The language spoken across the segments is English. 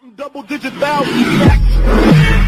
Counting double digit thousands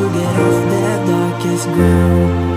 to get off that darkest ground